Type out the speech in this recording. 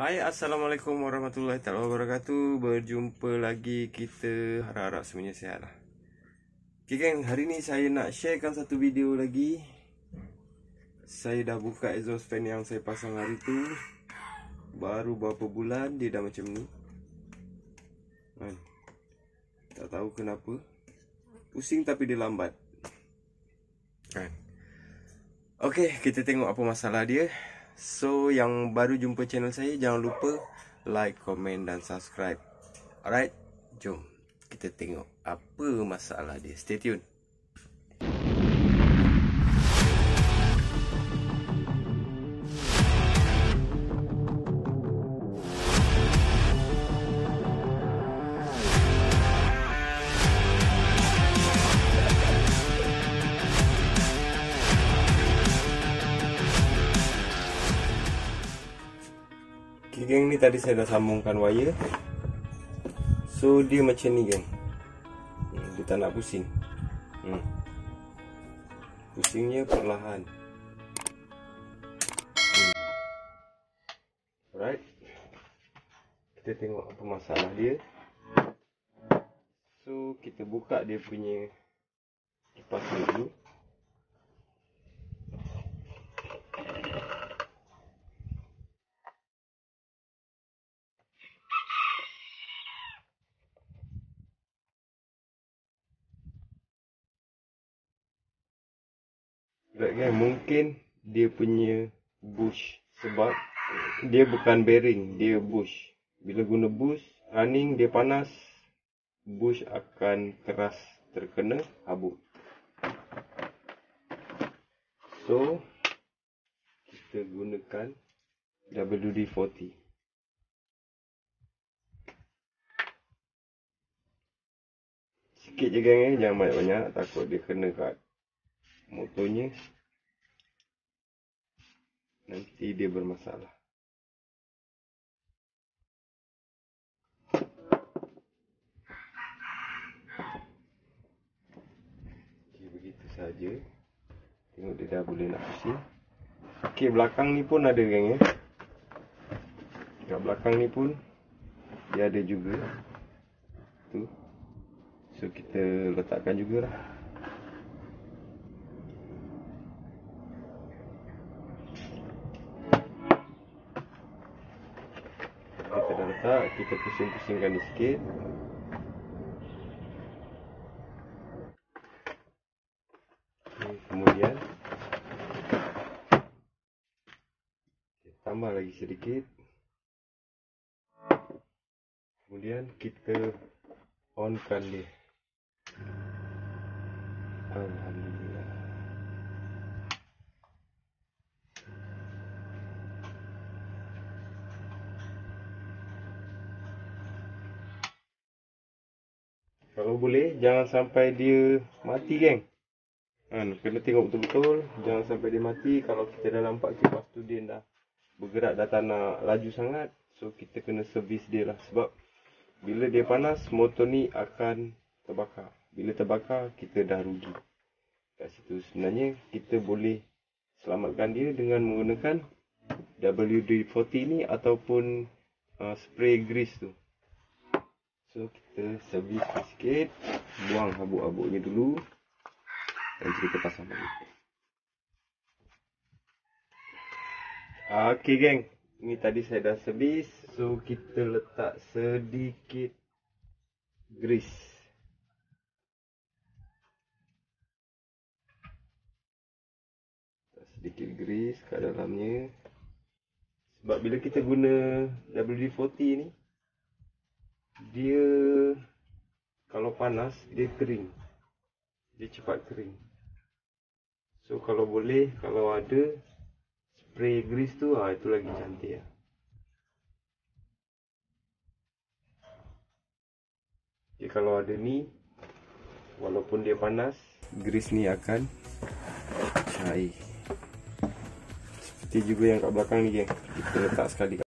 Hai Assalamualaikum warahmatullahi taala wabarakatuh. Berjumpa lagi kita Harap-harap semuanya sihat lah. Okay geng hari ni saya nak sharekan satu video lagi. Saya dah buka exhaust fan yang saya pasang hari tu. Baru beberapa bulan dia dah macam ni? Kan? Tak tahu kenapa. Pusing tapi dia lambat. Kan? Okay kita tengok apa masalah dia So yang baru jumpa channel saya jangan lupa like, komen dan subscribe. Alright, jom kita tengok apa masalah dia. Stay tune. Geng ni tadi saya dah sambungkan wire. So dia macam ni geng. Hmm, Dia tak nak pusing. Hmm. Pusingnya perlahan. Hmm. Alright. Kita tengok apa masalah dia. So kita buka dia punya Kipas dulu Right kan mungkin dia punya bush sebab dia bukan bearing, dia bush. Bila guna bush, running dia panas, bush akan keras terkena habuk. So kita gunakan WD-40. Sikit je gang eh, jangan banyak-banyak takut dia kena kat motornya nanti dia bermasalah. Okay, begitu saja. Tengok dia dah boleh nak pusing. Okey, belakang ni pun ada gang ya. Dekat belakang ni pun dia ada juga. Tu. So kita letakkan jugalah. Letak kita pusing-pusingkan ni sikit. Okay, kemudian. Okay, tambah lagi sedikit. Kemudian kita onkan dia. Alhamdulillah Kalau boleh jangan sampai dia mati geng. Kan kena tengok betul-betul jangan sampai dia mati kalau kita dah nampak kipas tu dia dah bergerak dah tak nak laju sangat so kita kena servis dia lah sebab bila dia panas motor ni akan terbakar. Bila terbakar kita dah rugi. Kat situ sebenarnya kita boleh selamatkan dia dengan menggunakan WD-40 ni ataupun uh, spray grease tu. So kita servis sikit. Buang habuk-habuknya dulu. Dan kita pasang balik. Okay geng. Ni tadi saya dah servis. So kita letak sedikit Grease. Sedikit grease kat dalamnya. Sebab bila kita guna WD-40 ni dia kalau panas dia kering. Dia cepat kering. So kalau boleh kalau ada spray grease tu ah itu lagi cantik lah. Okay, kalau ada ni walaupun dia panas grease ni akan cair. Seperti juga yang kat belakang ni geng. Kita letak sekali